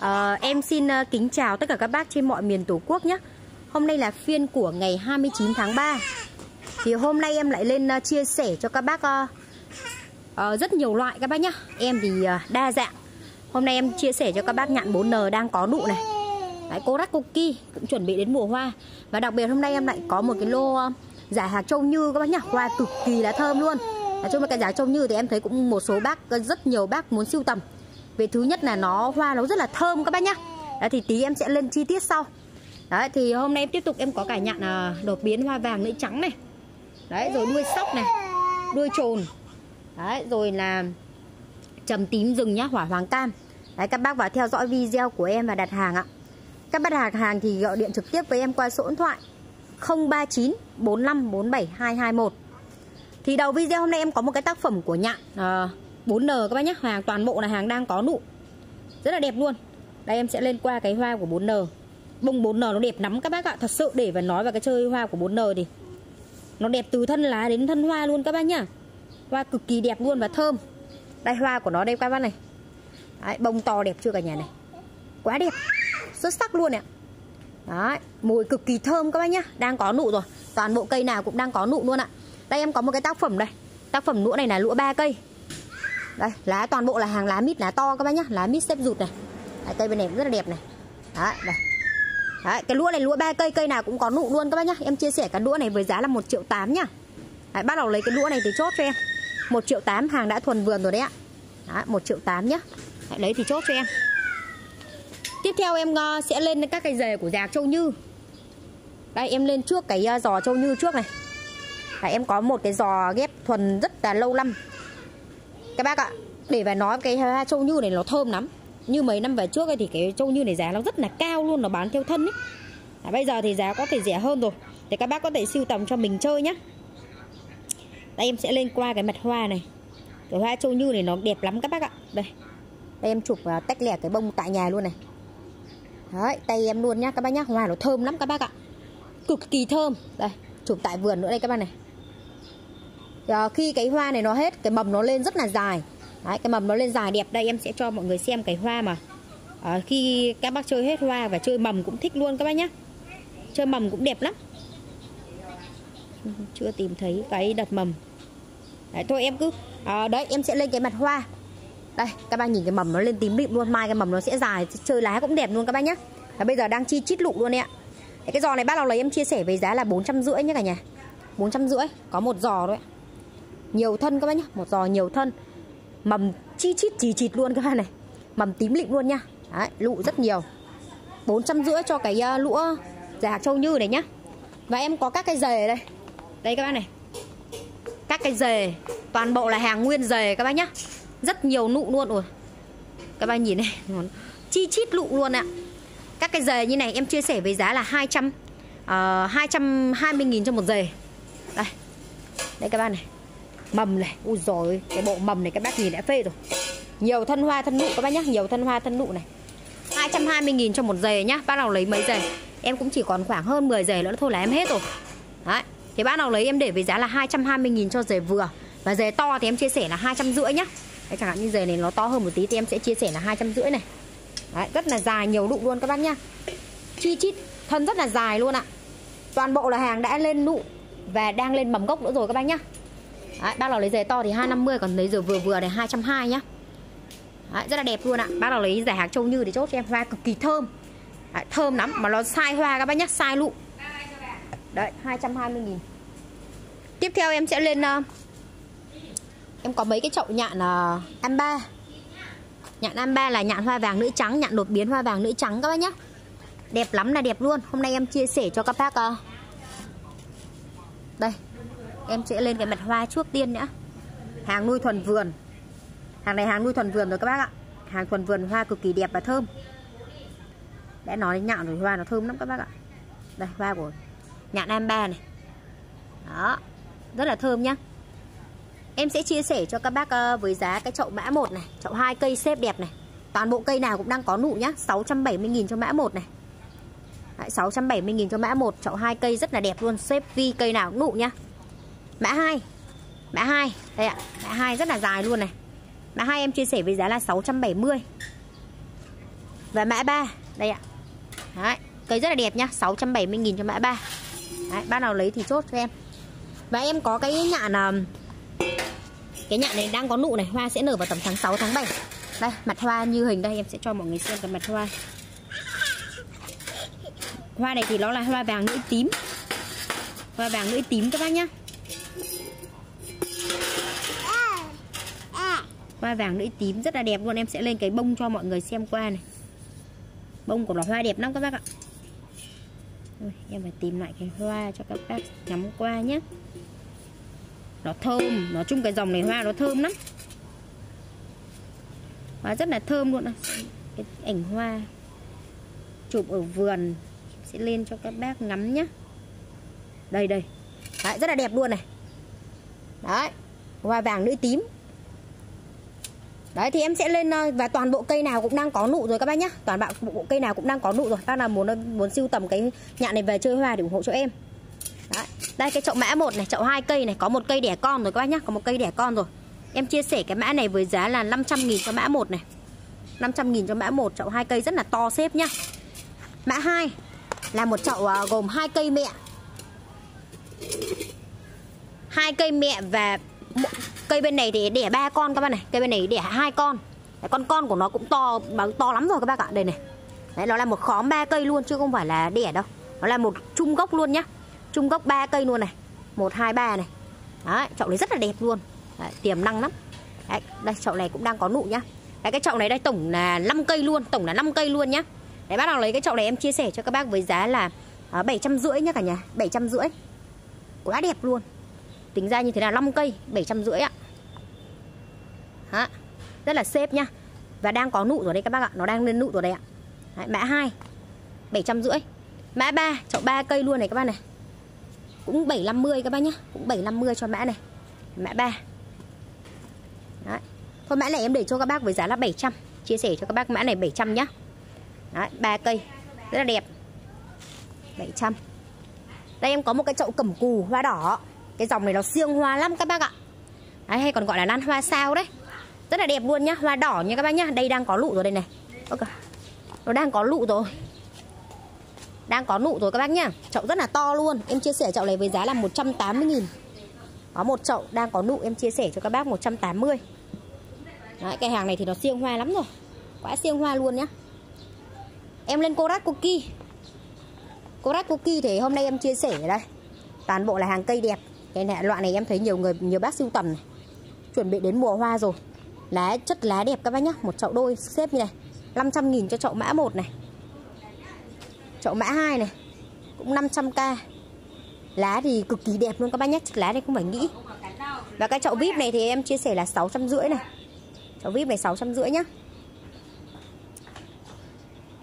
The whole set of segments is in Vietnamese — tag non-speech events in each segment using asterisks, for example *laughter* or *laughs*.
À, em xin ờ, kính chào tất cả các bác trên mọi miền Tổ quốc nhé. Hôm nay là phiên của ngày 29 tháng 3 Thì hôm nay em lại lên ờ, chia sẻ cho các bác uh, rất nhiều loại các bác nhé. Em thì uh, đa dạng. Hôm nay em chia sẻ cho các bác nhạn 4N đang có nụ này. Đấy, rắc Cookie cũng chuẩn bị đến mùa hoa. Và đặc biệt hôm nay em lại có một cái lô uh, giả hạt châu như các bác nhá. Hoa cực kỳ là thơm luôn. Nói chung là cái giá châu như thì em thấy cũng một số bác Rất nhiều bác muốn siêu tầm về thứ nhất là nó hoa nó rất là thơm các bác nhá. Đấy, thì tí em sẽ lên chi tiết sau. Đấy thì hôm nay em tiếp tục em có cả nhạn à, đột biến hoa vàng lưỡi trắng này. Đấy rồi đuôi sóc này Đuôi trồn. Đấy rồi là trầm tím rừng nhá hỏa hoàng cam. Đấy các bác vào theo dõi video của em và đặt hàng ạ. Các bác đặt hàng thì gọi điện trực tiếp với em qua số điện thoại 039 45 47 221 Thì đầu video hôm nay em có một cái tác phẩm của nhạn à, 4N các bác nhé Hàng toàn bộ là hàng đang có nụ. Rất là đẹp luôn. Đây em sẽ lên qua cái hoa của 4N Bông 4N nó đẹp lắm các bác ạ. Thật sự để và nói về cái chơi hoa của 4N thì Nó đẹp từ thân lá đến thân hoa luôn các bác nhá. Hoa cực kỳ đẹp luôn và thơm. Đây hoa của nó đây các bác này. Đấy, Bông to đẹp chưa cả nhà này. Quá đẹp. Xuất sắc luôn ạ. Đấy, mùi cực kỳ thơm các bác nhá. Đang có nụ rồi. Toàn bộ cây nào cũng đang có nụ luôn ạ. Đây em có một cái tác phẩm đây. Tác phẩm lũa này là lũa ba cây đây lá toàn bộ là hàng lá mít lá to các bác nhá. Lá mít xếp rụt này. Đấy, cây bên này cũng rất là đẹp này. Đấy, đây. đấy cái lũa này lũa ba cây cây nào cũng có nụ luôn các bác nhá. Em chia sẻ cái lũa này với giá là một triệu tám nhá. Đấy, bắt đầu lấy cái lũa này thì chốt cho em. Một triệu tám hàng đã thuần vườn rồi đấy ạ. Đấy, 1 triệu tám nhá. Đấy, lấy thì chốt cho em. Tiếp theo em ờ, sẽ lên các cây rề của giạc châu như. Đây em lên trước cái ờ, giò châu như trước này. Đấy, em có một cái giò ghép thuần rất là lâu năm các bác ạ để phải nói cái hoa châu như này nó thơm lắm. Như mấy năm về trước ấy thì cái châu như này giá nó rất là cao luôn nó bán theo thân ấy. À, bây giờ thì giá có thể rẻ hơn rồi. Thì các bác có thể siêu tầm cho mình chơi nhá. Đây em sẽ lên qua cái mặt hoa này. Cái hoa châu như này nó đẹp lắm các bác ạ. Đây. Đây em chụp uh, tách lẻ cái bông tại nhà luôn này. Đấy tay em luôn nhá các bác nhá. Hoa nó thơm lắm các bác ạ. Cực kỳ thơm. Đây chụp tại vườn nữa đây các bác này à, khi cái hoa này nó hết cái mầm nó lên rất là dài. Đấy, cái mầm nó lên dài đẹp đây em sẽ cho mọi người xem cái hoa mà. À, khi các bác chơi hết hoa và chơi mầm cũng thích luôn các bác nhé chơi mầm cũng đẹp lắm. *laughs* Chưa tìm thấy cái đặt mầm. Đấy thôi em cứ à, đấy em sẽ lên cái mặt hoa. Đây các bác nhìn cái mầm nó lên tím lịm luôn mai cái mầm nó sẽ dài chơi lá cũng đẹp luôn các bác nhé và bây giờ đang chi chít lụ luôn đấy ạ. Cái giò này bác nào lấy em chia sẻ với giá là bốn trăm rưỡi nhé cả nhà. Bốn trăm rưỡi có một giò thôi ạ nhiều thân các bác nhá một giò nhiều thân. Mầm chi chít chì chịt luôn các bác này. Mầm tím lịm luôn nha Đấy, lụ rất nhiều. Bốn trăm rưỡi cho cái uh, lũa giả châu như này nhá. Và em có các cái dề đây. Đây các bác này. Các cái dề toàn bộ là hàng nguyên dề các bác nhá. Rất nhiều nụ luôn. Rồi các bác nhìn này chi chít lụ luôn ạ. Các cái dề như này em chia sẻ với giá là 200 uh, 220 nghìn cho một dề. Đây. Đây các bác này mầm này ui rồi cái bộ mầm này các bác nhìn đã phê rồi. Nhiều thân hoa thân nụ các bác nhá nhiều thân hoa thân nụ này. 220 nghìn cho một dề nhá bác nào lấy mấy dề? Em cũng chỉ còn khoảng hơn 10 dề nữa thôi là em hết rồi. Đấy thì bác nào lấy em để với giá là 220 nghìn cho dề vừa. Và dề to thì em chia sẻ là hai trăm rưỡi nhá. Đấy, chẳng hạn như dề này nó to hơn một tí thì em sẽ chia sẻ là hai trăm rưỡi này. Đấy, rất là dài nhiều nụ luôn các bác nhá. Chi chít thân rất là dài luôn ạ. Toàn bộ là hàng đã lên nụ và đang lên mầm gốc nữa rồi các bác nhá. Đấy, bác nào lấy giày to thì 250 còn lấy giờ vừa vừa này 220 nhá. Đấy, rất là đẹp luôn ạ. Bác nào lấy giải hàng châu như thì chốt cho em hoa cực kỳ thơm. Đấy, thơm lắm mà nó sai hoa các bác nhá sai lụ đấy 220 nghìn. Tiếp theo em sẽ lên uh, em có mấy cái chậu nhạn ờ, uh, am nhạn am là nhạn hoa vàng nữ trắng nhạn đột biến hoa vàng nữ trắng các bác nhá. Đẹp lắm là đẹp luôn. Hôm nay em chia sẻ cho các bác uh, đây em sẽ lên cái mặt hoa trước tiên nữa hàng nuôi thuần vườn. Hàng này hàng nuôi thuần vườn rồi các bác ạ. Hàng thuần vườn hoa cực kỳ đẹp và thơm. Đã nói đến nhạn rồi hoa nó thơm lắm các bác ạ. Đây hoa của nhạn am ba này. Đó rất là thơm nhá. Em sẽ chia sẻ cho các bác ờ, với giá cái chậu mã 1 này chậu hai cây xếp đẹp này. Toàn bộ cây nào cũng đang có nụ nhá. 670.000 cho mã 1 này. Đấy, 670.000 cho mã 1 Chậu hai cây rất là đẹp luôn. Xếp vi cây nào cũng nụ nhá. Mã 2 Mã 2 Đây ạ. Mã 2 rất là dài luôn này. Mã 2 em chia sẻ với giá là 670 Và mã 3 Đây ạ. Đấy Cây rất là đẹp nhá. 670.000 cho mã 3 Đấy, bác nào lấy thì chốt cho em. Và em có cái nhạn là Cái nhạn này đang có nụ này. Hoa sẽ nở vào tầm tháng 6 tháng 7 Đây mặt hoa như hình đây. Em sẽ cho mọi người xem cái mặt hoa. Hoa này thì nó là hoa vàng lưỡi tím. Hoa vàng lưỡi tím các bác nhá. Hoa vàng lưỡi tím rất là đẹp luôn. Em sẽ lên cái bông cho mọi người xem qua này. Bông của nó hoa đẹp lắm các bác ạ. Rồi, Em phải tìm lại cái hoa cho các bác ngắm qua nhé. Nó thơm. Nói chung cái dòng này hoa nó thơm lắm. Hoa rất là thơm luôn Cái ảnh hoa Chụp ở vườn. Sẽ lên cho các bác ngắm nhé. Đây đây. Đấy, rất là đẹp luôn này. Đấy Hoa vàng lưỡi tím. Đấy thì em sẽ lên ờ, và toàn bộ cây nào cũng đang có nụ rồi các bác nhá. Toàn bạn bộ cây nào cũng đang có nụ rồi. Bác nào muốn muốn sưu tầm cái nhạn này về chơi hoa để ủng hộ cho em. Đấy. Đây cái chậu mã một này, chậu hai cây này, có một cây đẻ con rồi các bác nhá, có một cây đẻ con rồi. Em chia sẻ cái mã này với giá là 500 000 cho mã một này. 500 000 cho mã một chậu hai cây rất là to xếp nhá. Mã 2 là một chậu ờ, gồm hai cây mẹ. Hai cây mẹ và cây bên này thì đẻ ba con các bạn này. Cây bên này đẻ hai con. Đấy, con con của nó cũng to bằng to lắm rồi các bác ạ. Đây này. Đấy, nó là một khóm ba cây luôn chứ không phải là đẻ đâu. Nó là một chung gốc luôn nhá. Chung gốc ba cây luôn này. Một hai ba này. Đấy, chậu này rất là đẹp luôn. Đấy, tiềm năng lắm. Đấy, đây chậu này cũng đang có nụ nhá. Đấy, cái chậu này đây tổng là 5 cây luôn tổng là 5 cây luôn nhá. Đấy bác nào lấy cái chậu này em chia sẻ cho các bác với giá là à, bảy trăm rưỡi nhá cả nhà. Bảy trăm rưỡi. Quá đẹp luôn. Tính ra như thế là 5 cây 750 ạ. Đó. Rất là xếp nhá Và đang có nụ rồi đây các bác ạ. Nó đang lên nụ rồi đây ạ. Đấy, Mã 2 750 Mã 3 chậu 3 cây luôn này các bác này. Cũng 750 các bác nhá. Cũng 750 cho mã này. Mã 3 Đấy. Thôi mã này em để cho các bác với giá là 700 Chia sẻ cho các bác mã này 700 nhá. Đấy, 3 cây. Rất là đẹp. 700 Đây em có một cái chậu cẩm cù hoa đỏ. Cái dòng này nó siêng hoa lắm các bác ạ. Đấy, hay còn gọi là lan hoa sao đấy rất là đẹp luôn nhá hoa đỏ nha các bác nhá. Đây đang có lụ rồi đây này. Okay. nó đang có lụ rồi. Đang có nụ rồi các bác nhá. Chậu rất là to luôn. Em chia sẻ chậu này với giá là 180 nghìn. Có một chậu đang có nụ em chia sẻ cho các bác 180 Đấy, cái hàng này thì nó siêng hoa lắm rồi. Quá siêng hoa luôn nhá. Em lên Korat Cookie. Korat Cookie thì hôm nay em chia sẻ đây. Toàn bộ là hàng cây đẹp. Cái này, loại này em thấy nhiều người nhiều bác sưu tầm này. Chuẩn bị đến mùa hoa rồi lá chất lá đẹp các bác nhá. Một chậu đôi xếp như này. 500 nghìn cho chậu mã 1 này. Chậu mã 2 này. Cũng 500k lá thì cực kỳ đẹp luôn các bác nhé lá này không phải nghĩ. Và cái chậu vip này thì em chia sẻ là 650 này. Chậu vip này 650 nhá.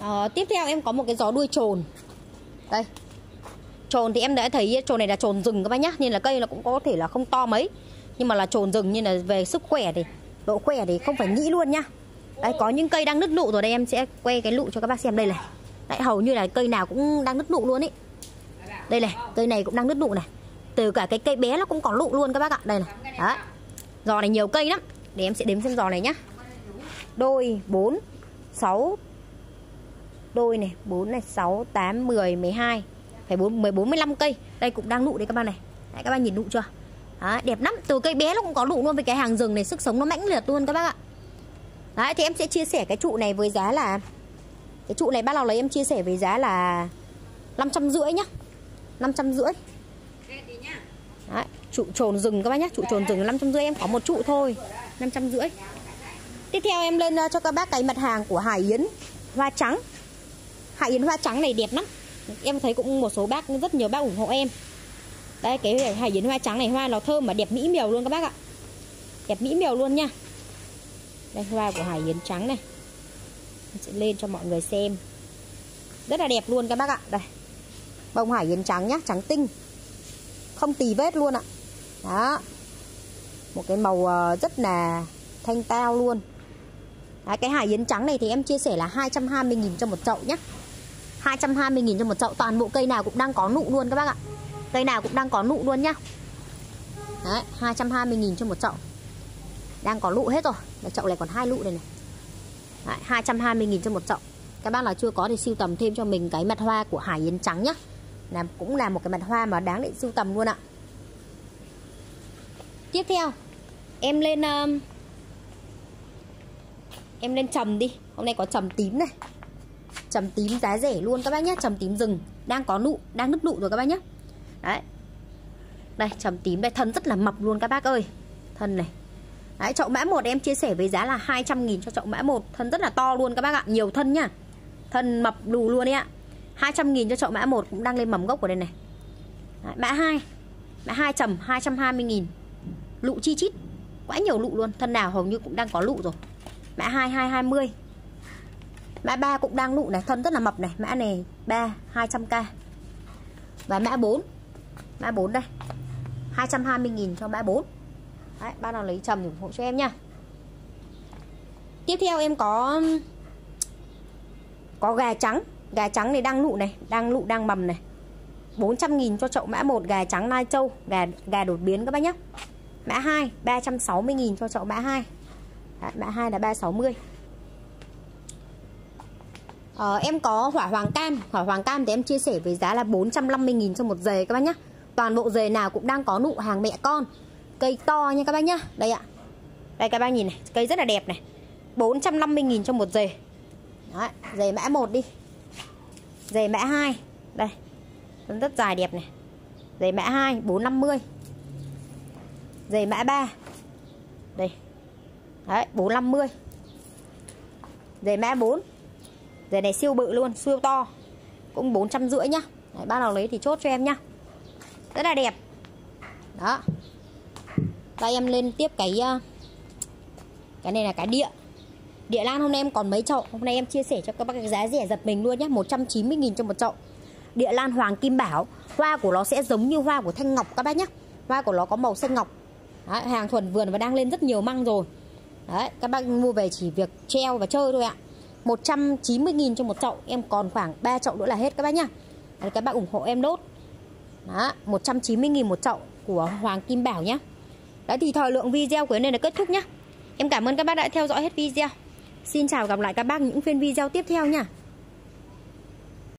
À, tiếp theo em có một cái gió đuôi trồn. Đây. Trồn thì em đã thấy trồn này là trồn rừng các bác nhá. Nên là cây nó cũng có thể là không to mấy. Nhưng mà là trồn rừng như là về sức khỏe thì độ que thì không phải nghĩ luôn nhá. Đây có những cây đang nứt nụ rồi đây em sẽ que cái lụ cho các bác xem. Đây này. Đấy hầu như là cây nào cũng đang nứt nụ luôn ý. Đây này cây này cũng đang nứt nụ này. Từ cả cái cây bé nó cũng có lụ luôn các bác ạ. Đây này. Đấy. Giò này nhiều cây lắm. Để em sẽ đếm xem giò này nhá. Đôi 4 6 đôi này 4 này 6 8 10 12 phải 4, 14 15 cây. Đây cũng đang nụ đấy các bạn này. Đấy, các bạn nhìn nụ chưa? Đấy, đẹp lắm. Từ cây bé nó cũng có nụ luôn với cái hàng rừng này sức sống nó mãnh liệt luôn các bác ạ. Đấy thì em sẽ chia sẻ cái trụ này với giá là cái trụ này bác nào lấy em chia sẻ với giá là 500 rưỡi nhá. 500 rưỡi. Đấy, trụ trồn rừng các bác nhá. Trụ trồn rừng 500 rưỡi em có một trụ thôi. 500 rưỡi. Tiếp theo em lên ờ, cho các bác cái mặt hàng của Hải Yến hoa trắng. Hải Yến hoa trắng này đẹp lắm. Em thấy cũng một số bác rất nhiều bác ủng hộ em đây cái hải yến hoa trắng này hoa nó thơm mà đẹp mỹ miều luôn các bác ạ. Đẹp mỹ miều luôn nha. Đây hoa của hải yến trắng này. Mình sẽ lên cho mọi người xem. Rất là đẹp luôn các bác ạ. Đây bông hải yến trắng nhá trắng tinh. Không tì vết luôn ạ. Đó. Một cái màu ờ, rất là thanh tao luôn. Đấy, cái hải yến trắng này thì em chia sẻ là 220.000 cho một chậu nhé 220.000 cho một chậu Toàn bộ cây nào cũng đang có nụ luôn các bác ạ. Cây nào cũng đang có nụ luôn nhá. Đấy 220.000 cho một chậu. Đang có nụ hết rồi. Đấy, Chậu này còn hai nụ đây này. Đấy, 220.000 cho một chậu. Các bác nào chưa có thì siêu tầm thêm cho mình cái mặt hoa của hải yến trắng nhá. Là cũng là một cái mặt hoa mà đáng để siêu tầm luôn ạ. Tiếp theo em lên um, em lên trầm đi. Hôm nay có trầm tím này. Trầm tím giá rẻ luôn các bác nhé trầm tím rừng. Đang có nụ đang nứt nụ rồi các bác nhé đấy. Đây trầm tím đây. Thân rất là mập luôn các bác ơi. Thân này. Đấy, chậu mã 1 em chia sẻ với giá là 200 nghìn cho chậu mã 1 Thân rất là to luôn các bác ạ. Nhiều thân nhá Thân mập đủ luôn đấy ạ. 200 nghìn cho chậu mã 1 cũng đang lên mầm gốc của đây này. Đấy, Mã 2 Mã 2 trầm 220 nghìn. Lụ chi chít. Quá nhiều lụ luôn. Thân nào hầu như cũng đang có lụ rồi. Mã 2 220 Mã 3 cũng đang lụ này. Thân rất là mập này. Mã này 3 200k Và mã 4 Mã 4 đây. 220.000 cho mã 4 Đấy, bác nào lấy trầm ủng hộ cho em nha. Tiếp theo em có Có gà trắng. Gà trắng này đang nụ này Đang nụ đang mầm này. 400.000 cho chậu mã 1 gà trắng Lai Châu. Gà gà đột biến các bác nhé Mã 2 360.000 cho chậu mã 2 Đấy, Mã 2 là 360 ờ, Em có hỏa hoàng cam. Hỏa hoàng cam thì em chia sẻ với giá là 450.000 cho một dề các bác nhá. Toàn bộ dề nào cũng đang có nụ hàng mẹ con. Cây to nha các bác nhá. Đây ạ. Đây các bác nhìn này Cây rất là đẹp này. 450.000 cho một dề. Đấy Dề mã 1 đi. Dề mã 2 Đây Rất dài đẹp này. Dề mã 2 450 Dề mã 3 Đây. Đấy 450 Dề mã 4 Giày này siêu bự luôn Siêu to. Cũng 450 nhá. Đấy, Bác nào lấy thì chốt cho em nhá. Rất là đẹp. Đó. Và em lên tiếp cái ờ, Cái này là cái địa. Địa lan hôm nay em còn mấy chậu? Hôm nay em chia sẻ cho các bác cái giá rẻ giật mình luôn nhé 190.000 cho một chậu. Địa lan hoàng kim bảo. Hoa của nó sẽ giống như hoa của thanh ngọc các bác nhé Hoa của nó có màu xanh ngọc. Đấy, Hàng thuần vườn và đang lên rất nhiều măng rồi. Đấy, các bác mua về chỉ việc treo và chơi thôi ạ. 190.000 cho một chậu. Em còn khoảng 3 chậu nữa là hết các bác nhá. Đấy, Các bác ủng hộ em đốt. Đó, 190.000 một chậu của Hoàng Kim Bảo nhé Đấy thì thời lượng video của em này là kết thúc nhá. Em cảm ơn các bác đã theo dõi hết video. Xin chào gặp lại các bác những phiên video tiếp theo nha